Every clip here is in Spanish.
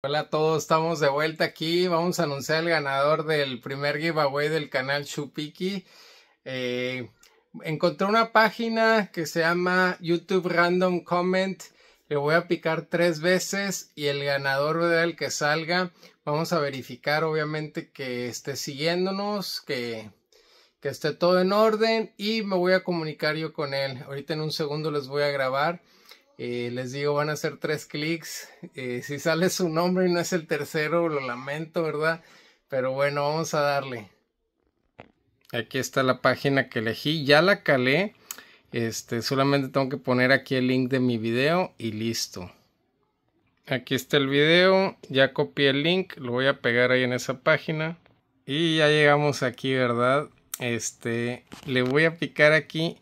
Hola a todos, estamos de vuelta aquí. Vamos a anunciar el ganador del primer giveaway del canal Chupiki. Eh, encontré una página que se llama YouTube Random Comment. Le voy a picar tres veces y el ganador verá el que salga. Vamos a verificar obviamente que esté siguiéndonos, que, que esté todo en orden y me voy a comunicar yo con él. Ahorita en un segundo les voy a grabar. Eh, les digo, van a hacer tres clics. Eh, si sale su nombre y no es el tercero, lo lamento, ¿verdad? Pero bueno, vamos a darle. Aquí está la página que elegí. Ya la calé. Este, solamente tengo que poner aquí el link de mi video y listo. Aquí está el video. Ya copié el link. Lo voy a pegar ahí en esa página. Y ya llegamos aquí, ¿verdad? Este, le voy a picar aquí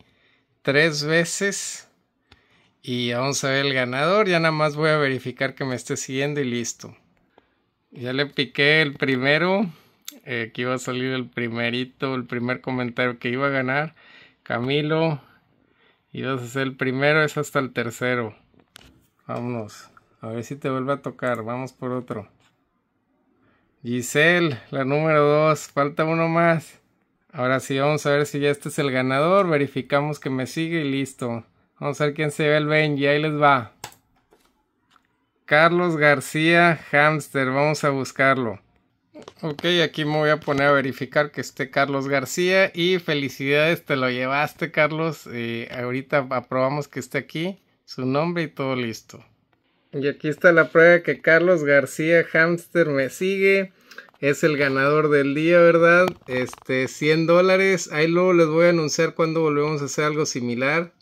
tres veces y vamos a ver el ganador. Ya nada más voy a verificar que me esté siguiendo y listo. Ya le piqué el primero. Eh, va a salir el primerito, el primer comentario que iba a ganar. Camilo. Y vas a ser el primero, es hasta el tercero. Vámonos. A ver si te vuelve a tocar. Vamos por otro. Giselle, la número dos. Falta uno más. Ahora sí, vamos a ver si ya este es el ganador. Verificamos que me sigue y listo. Vamos a ver quién se ve el Benji. Ahí les va. Carlos García Hamster. Vamos a buscarlo. Ok, aquí me voy a poner a verificar que esté Carlos García. Y felicidades, te lo llevaste, Carlos. Eh, ahorita aprobamos que esté aquí. Su nombre y todo listo. Y aquí está la prueba que Carlos García Hamster me sigue. Es el ganador del día, ¿verdad? Este, 100 dólares. Ahí luego les voy a anunciar cuando volvemos a hacer algo similar.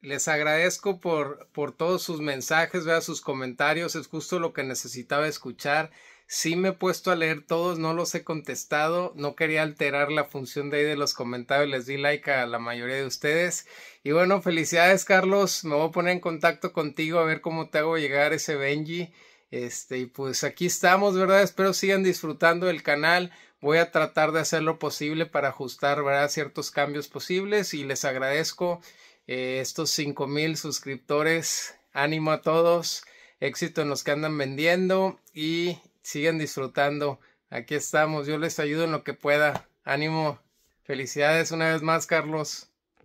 Les agradezco por, por todos sus mensajes, vea sus comentarios, es justo lo que necesitaba escuchar. Sí me he puesto a leer todos, no los he contestado, no quería alterar la función de ahí de los comentarios, les di like a la mayoría de ustedes. Y bueno, felicidades Carlos, me voy a poner en contacto contigo a ver cómo te hago llegar ese Benji. Este, y pues aquí estamos, ¿verdad? Espero sigan disfrutando del canal. Voy a tratar de hacer lo posible para ajustar, ¿verdad? Ciertos cambios posibles y les agradezco eh, estos cinco mil suscriptores. Ánimo a todos, éxito en los que andan vendiendo y sigan disfrutando. Aquí estamos, yo les ayudo en lo que pueda. Ánimo, felicidades una vez más, Carlos.